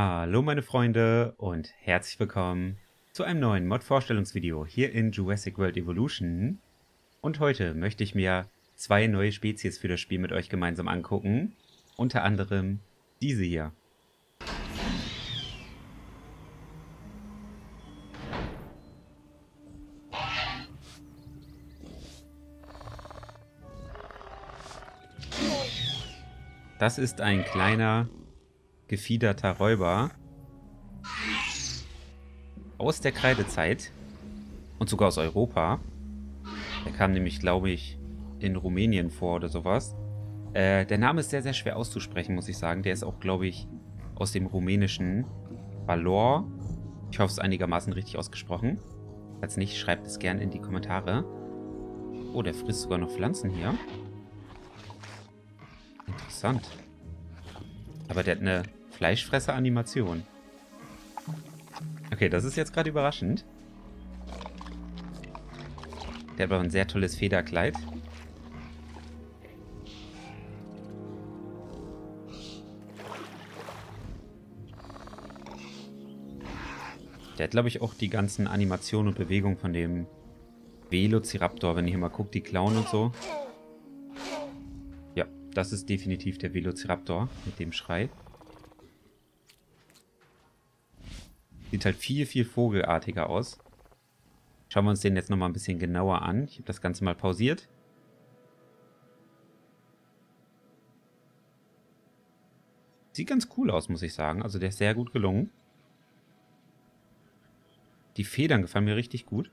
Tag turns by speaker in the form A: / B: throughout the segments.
A: Hallo meine Freunde und herzlich willkommen zu einem neuen Mod-Vorstellungsvideo hier in Jurassic World Evolution. Und heute möchte ich mir zwei neue Spezies für das Spiel mit euch gemeinsam angucken. Unter anderem diese hier. Das ist ein kleiner gefiederter Räuber aus der Kreidezeit und sogar aus Europa. Der kam nämlich, glaube ich, in Rumänien vor oder sowas. Äh, der Name ist sehr, sehr schwer auszusprechen, muss ich sagen. Der ist auch, glaube ich, aus dem rumänischen Valor. Ich hoffe, es ist einigermaßen richtig ausgesprochen. Falls nicht, schreibt es gerne in die Kommentare. Oh, der frisst sogar noch Pflanzen hier. Interessant. Aber der hat eine Fleischfresser-Animation. Okay, das ist jetzt gerade überraschend. Der hat aber ein sehr tolles Federkleid. Der hat, glaube ich, auch die ganzen Animationen und Bewegungen von dem Velociraptor, wenn ihr hier mal guckt, die Klauen und so. Ja, das ist definitiv der Velociraptor mit dem Schrei. Sieht halt viel, viel vogelartiger aus. Schauen wir uns den jetzt nochmal ein bisschen genauer an. Ich habe das Ganze mal pausiert. Sieht ganz cool aus, muss ich sagen. Also der ist sehr gut gelungen. Die Federn gefallen mir richtig gut.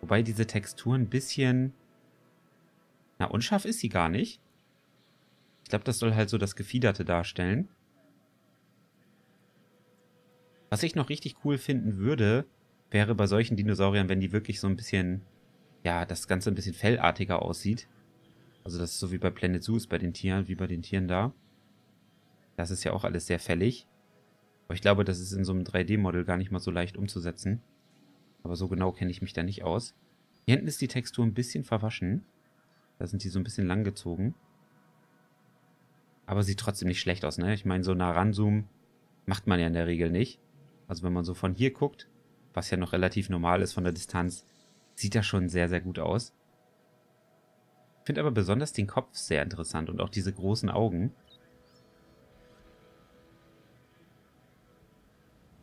A: Wobei diese Textur ein bisschen... Na, unscharf ist sie gar nicht. Ich glaube, das soll halt so das Gefiederte darstellen. Was ich noch richtig cool finden würde, wäre bei solchen Dinosauriern, wenn die wirklich so ein bisschen, ja, das Ganze ein bisschen fellartiger aussieht. Also das ist so wie bei Planet Zoo ist bei den Tieren, wie bei den Tieren da. Das ist ja auch alles sehr fällig. Aber ich glaube, das ist in so einem 3D-Model gar nicht mal so leicht umzusetzen. Aber so genau kenne ich mich da nicht aus. Hier hinten ist die Textur ein bisschen verwaschen. Da sind die so ein bisschen langgezogen. Aber sieht trotzdem nicht schlecht aus, ne? Ich meine, so nah ranzoomen macht man ja in der Regel nicht. Also wenn man so von hier guckt, was ja noch relativ normal ist von der Distanz, sieht das schon sehr, sehr gut aus. Ich finde aber besonders den Kopf sehr interessant und auch diese großen Augen.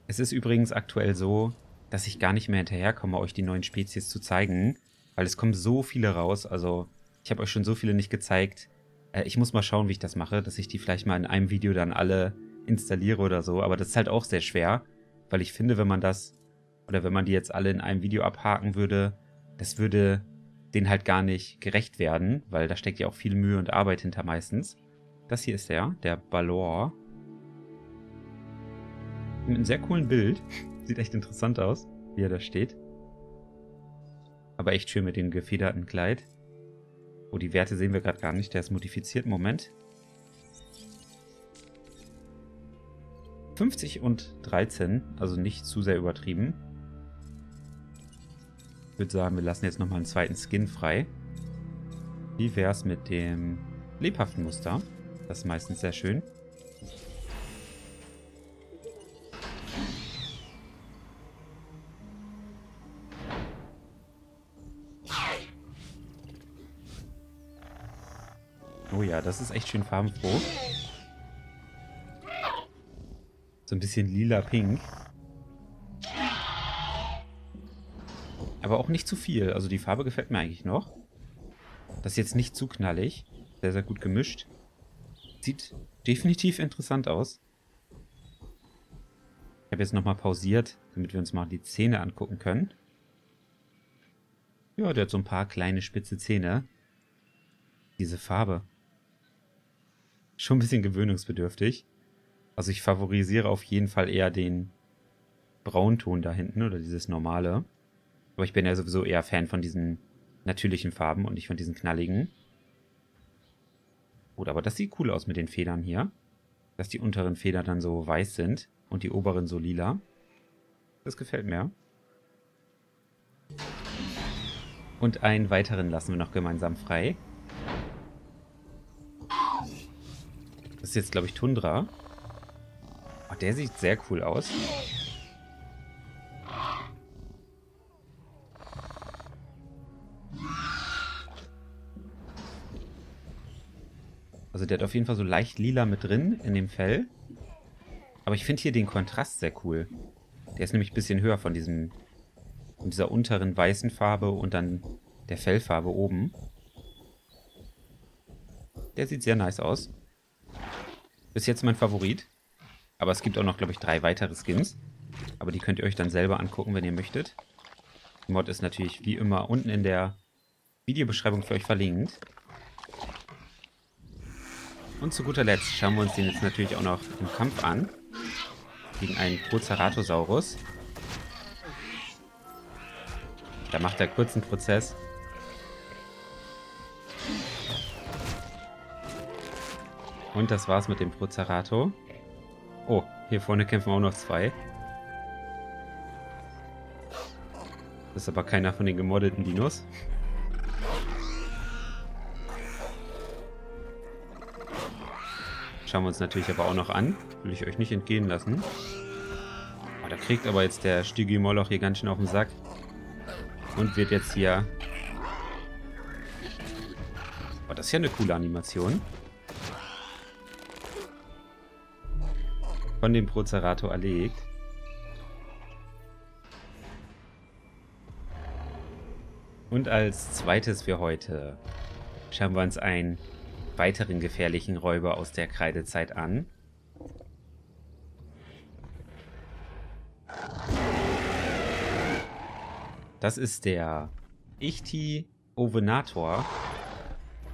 A: Es ist übrigens aktuell so, dass ich gar nicht mehr hinterherkomme, euch die neuen Spezies zu zeigen, weil es kommen so viele raus. Also ich habe euch schon so viele nicht gezeigt. Äh, ich muss mal schauen, wie ich das mache, dass ich die vielleicht mal in einem Video dann alle installiere oder so. Aber das ist halt auch sehr schwer, weil ich finde, wenn man das, oder wenn man die jetzt alle in einem Video abhaken würde, das würde denen halt gar nicht gerecht werden, weil da steckt ja auch viel Mühe und Arbeit hinter meistens. Das hier ist der, der Balor. Mit einem sehr coolen Bild. Sieht echt interessant aus, wie er da steht. Aber echt schön mit dem gefederten Kleid. Oh, die Werte sehen wir gerade gar nicht. Der ist modifiziert. Moment. 50 und 13, also nicht zu sehr übertrieben. Ich würde sagen, wir lassen jetzt nochmal einen zweiten Skin frei. Wie wäre es mit dem lebhaften Muster? Das ist meistens sehr schön. Oh ja, das ist echt schön farbenfroh. So ein bisschen lila-pink. Aber auch nicht zu viel. Also die Farbe gefällt mir eigentlich noch. Das ist jetzt nicht zu knallig. Sehr, sehr gut gemischt. Sieht definitiv interessant aus. Ich habe jetzt nochmal pausiert, damit wir uns mal die Zähne angucken können. Ja, der hat so ein paar kleine spitze Zähne. Diese Farbe. Schon ein bisschen gewöhnungsbedürftig. Also ich favorisiere auf jeden Fall eher den Braunton da hinten oder dieses normale. Aber ich bin ja sowieso eher Fan von diesen natürlichen Farben und nicht von diesen knalligen. Gut, aber das sieht cool aus mit den Federn hier. Dass die unteren Federn dann so weiß sind und die oberen so lila. Das gefällt mir. Und einen weiteren lassen wir noch gemeinsam frei. Das ist jetzt, glaube ich, Tundra. Oh, der sieht sehr cool aus. Also der hat auf jeden Fall so leicht lila mit drin in dem Fell. Aber ich finde hier den Kontrast sehr cool. Der ist nämlich ein bisschen höher von diesem von dieser unteren weißen Farbe und dann der Fellfarbe oben. Der sieht sehr nice aus. Bis jetzt mein Favorit. Aber es gibt auch noch, glaube ich, drei weitere Skins. Aber die könnt ihr euch dann selber angucken, wenn ihr möchtet. Die Mod ist natürlich wie immer unten in der Videobeschreibung für euch verlinkt. Und zu guter Letzt schauen wir uns den jetzt natürlich auch noch im Kampf an. Gegen einen Proceratosaurus. Da macht er kurz einen Prozess. Und das war's mit dem Prozerato. Oh, hier vorne kämpfen auch noch zwei. Das ist aber keiner von den gemoddeten Dinos. Schauen wir uns natürlich aber auch noch an. Will ich euch nicht entgehen lassen. Oh, da kriegt aber jetzt der Stigi Moloch hier ganz schön auf den Sack. Und wird jetzt hier... Oh, das ist ja eine coole Animation. Von dem Prozerato erlegt. Und als zweites für heute schauen wir uns einen weiteren gefährlichen Räuber aus der Kreidezeit an. Das ist der Ichti Ovenator,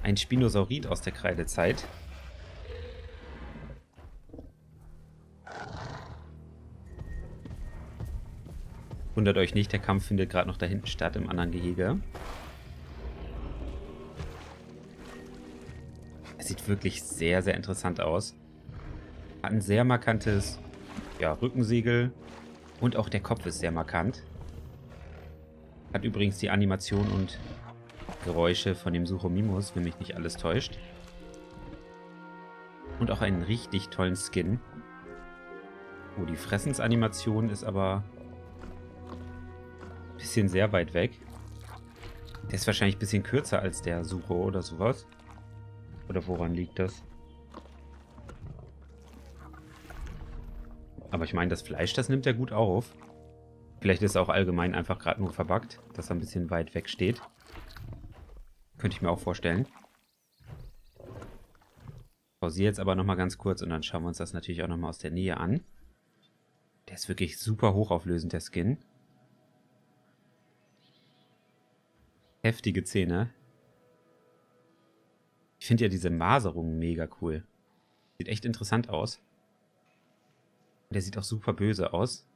A: ein Spinosaurid aus der Kreidezeit. Wundert euch nicht, der Kampf findet gerade noch da hinten statt, im anderen Gehege. Er sieht wirklich sehr, sehr interessant aus. Hat ein sehr markantes ja, Rückensegel und auch der Kopf ist sehr markant. Hat übrigens die Animation und Geräusche von dem Suchomimus, wenn mich nicht alles täuscht. Und auch einen richtig tollen Skin. Oh, die Fressensanimation ist aber bisschen sehr weit weg. Der ist wahrscheinlich ein bisschen kürzer als der Sucho oder sowas. Oder woran liegt das? Aber ich meine, das Fleisch, das nimmt er gut auf. Vielleicht ist er auch allgemein einfach gerade nur verbuggt, dass er ein bisschen weit weg steht. Könnte ich mir auch vorstellen. Pausiere jetzt aber nochmal ganz kurz und dann schauen wir uns das natürlich auch nochmal aus der Nähe an. Der ist wirklich super hochauflösend, der Skin. Heftige Zähne. Ich finde ja diese Maserungen mega cool. Sieht echt interessant aus. Der sieht auch super böse aus.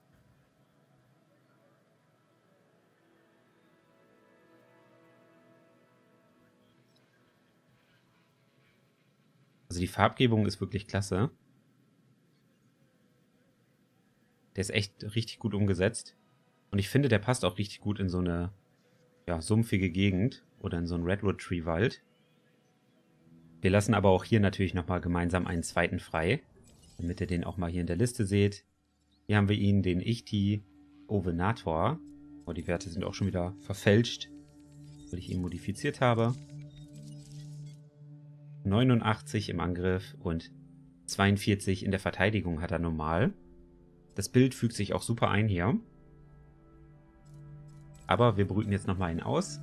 A: Also die Farbgebung ist wirklich klasse. Der ist echt richtig gut umgesetzt. Und ich finde, der passt auch richtig gut in so eine ja, sumpfige Gegend oder in so einen Redwood-Tree-Wald. Wir lassen aber auch hier natürlich nochmal gemeinsam einen zweiten frei, damit ihr den auch mal hier in der Liste seht. Hier haben wir ihn, den Ichti Ovenator. Oh, die Werte sind auch schon wieder verfälscht, weil ich ihn modifiziert habe. 89 im Angriff und 42 in der Verteidigung hat er normal. Das Bild fügt sich auch super ein hier. Aber wir brüten jetzt nochmal einen aus.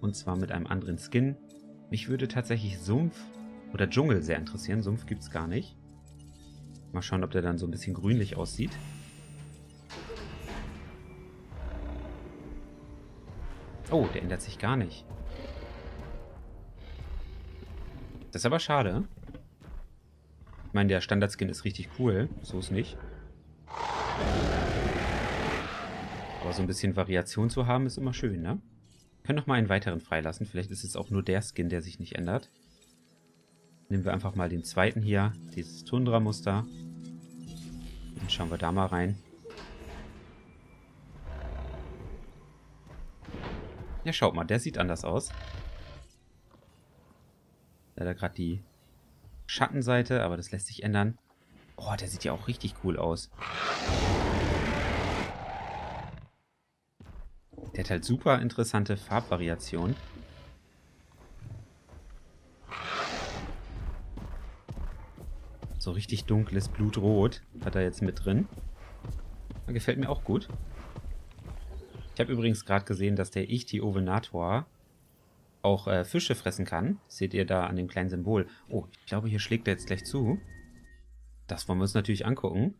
A: Und zwar mit einem anderen Skin. Mich würde tatsächlich Sumpf oder Dschungel sehr interessieren. Sumpf gibt es gar nicht. Mal schauen, ob der dann so ein bisschen grünlich aussieht. Oh, der ändert sich gar nicht. Das ist aber schade. Ich meine, der Standardskin ist richtig cool. So ist nicht. Aber so ein bisschen Variation zu haben, ist immer schön, ne? Wir können noch mal einen weiteren freilassen. Vielleicht ist es auch nur der Skin, der sich nicht ändert. Nehmen wir einfach mal den zweiten hier. Dieses Tundra-Muster. Dann schauen wir da mal rein. Ja, schaut mal, der sieht anders aus. Leider gerade die Schattenseite, aber das lässt sich ändern. Oh, der sieht ja auch richtig cool aus. Der hat halt super interessante Farbvariationen. So richtig dunkles Blutrot hat er jetzt mit drin. Gefällt mir auch gut. Ich habe übrigens gerade gesehen, dass der Ichthyovenator auch äh, Fische fressen kann. Seht ihr da an dem kleinen Symbol. Oh, ich glaube, hier schlägt er jetzt gleich zu. Das wollen wir uns natürlich angucken.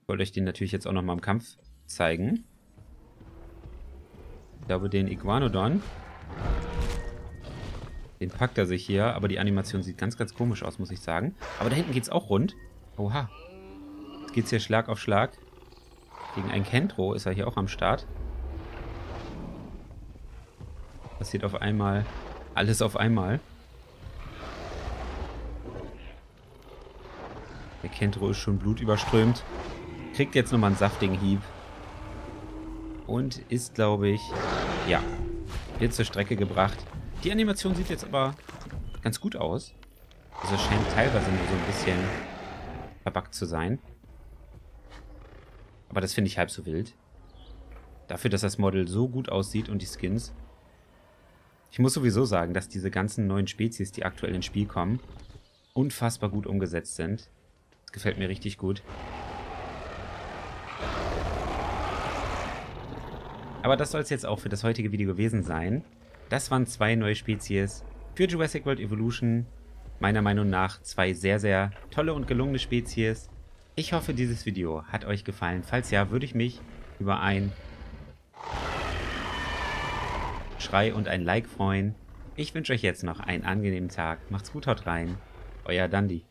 A: Ich wollte euch den natürlich jetzt auch nochmal im Kampf zeigen. Ich glaube, den Iguanodon den packt er sich hier, aber die Animation sieht ganz, ganz komisch aus, muss ich sagen. Aber da hinten geht es auch rund. Oha. Jetzt geht es hier Schlag auf Schlag. Gegen ein Kentro ist er hier auch am Start. Passiert auf einmal alles auf einmal. Der Kentro ist schon blutüberströmt. Kriegt jetzt nochmal einen saftigen Hieb. Und ist, glaube ich, ja, wird zur Strecke gebracht. Die Animation sieht jetzt aber ganz gut aus. Also scheint teilweise nur so ein bisschen verbuggt zu sein. Aber das finde ich halb so wild. Dafür, dass das Model so gut aussieht und die Skins. Ich muss sowieso sagen, dass diese ganzen neuen Spezies, die aktuell ins Spiel kommen, unfassbar gut umgesetzt sind. Das gefällt mir richtig gut. Aber das soll es jetzt auch für das heutige Video gewesen sein. Das waren zwei neue Spezies für Jurassic World Evolution. Meiner Meinung nach zwei sehr, sehr tolle und gelungene Spezies. Ich hoffe, dieses Video hat euch gefallen. Falls ja, würde ich mich über ein Schrei und ein Like freuen. Ich wünsche euch jetzt noch einen angenehmen Tag. Macht's gut, haut rein. Euer Dandy.